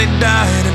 Somebody died